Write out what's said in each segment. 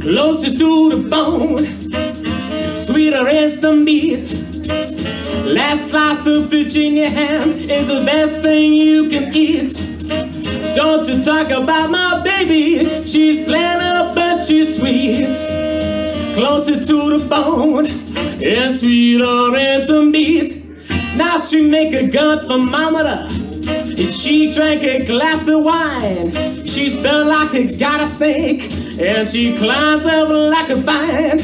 Closest to the bone, sweeter than some meat. Last slice of Virginia ham is the best thing you can eat. Don't you talk about my baby, she's slender but she's sweet. Closest to the bone, and sweeter than some meat. Now she make a good thermometer. She drank a glass of wine. She spelled like a garter snake, and she climbs up like a vine.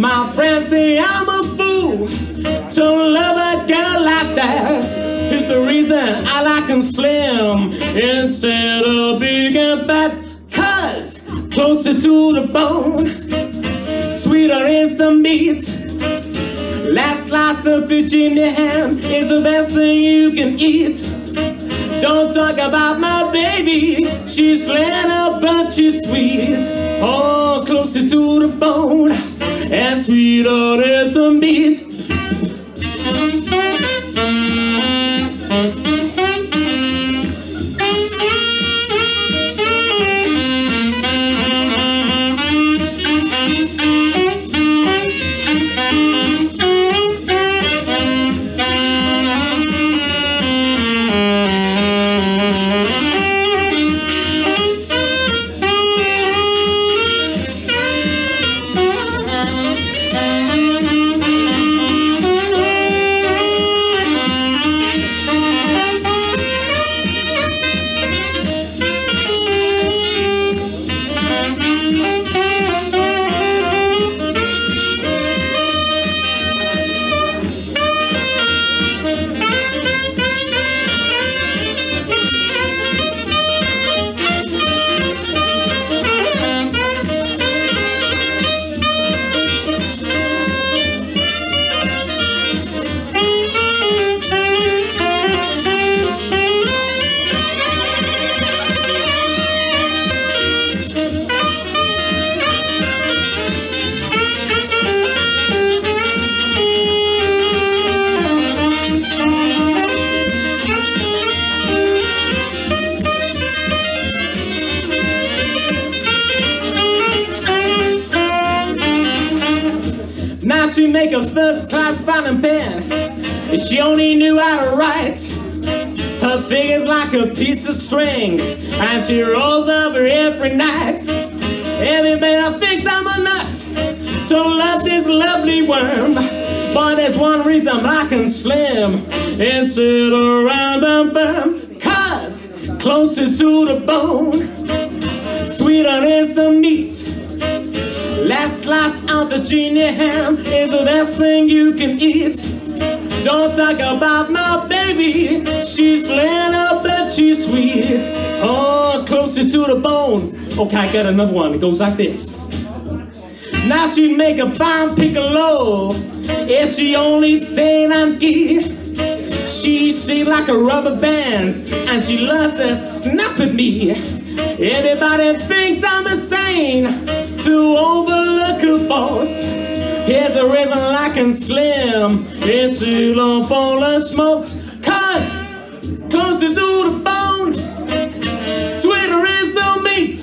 My friends say I'm a fool to love a girl like that. It's the reason I like 'em slim instead of big and fat. Cause closer to the bone, sweeter is the meat. Last slice of Virginia ham is the best thing you can eat. Don't talk about my baby, she's slender but she's sweet. Oh, closer to the bone, and sweeter than some meat. Now she make a first class fountain pen. If she only knew how to write. Her figure's like a piece of string, and she rolls over every night. Everybody thinks I'm a nut to love this lovely worm. But there's one reason I can slim and sit around and firm. Cause closest to the bone, sweeter than some meat. Last slice of Virginia ham is the best thing you can eat. Don't talk about my baby, she's slender but she's sweet. Oh, closer to the bone. Okay, I got another one. It goes like this. Now she make a fine piccolo. If she only stayed on key. She shaped like a rubber band, and she loves to snap at me. Everybody thinks I'm insane to overlook her faults. Here's a reason I can slim. It's too long for the smokes. Cut closer to the bone. Sweeter is the meat.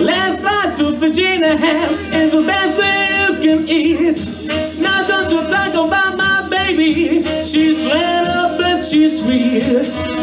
Last slice of Virginia ham is the best you can eat. Now don't you talk about my baby. She's slender but she's sweet.